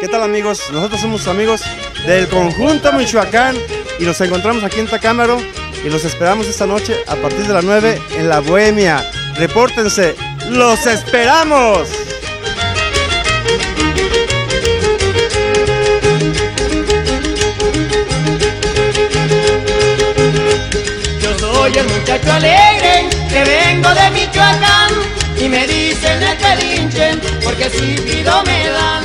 ¿Qué tal amigos? Nosotros somos amigos del conjunto Michoacán y nos encontramos aquí en Tacámaro y los esperamos esta noche a partir de las 9 en la Bohemia. Repórtense, los esperamos. Yo soy el muchacho alegre que vengo de Michoacán y me dicen el que linchen porque si pido me dan.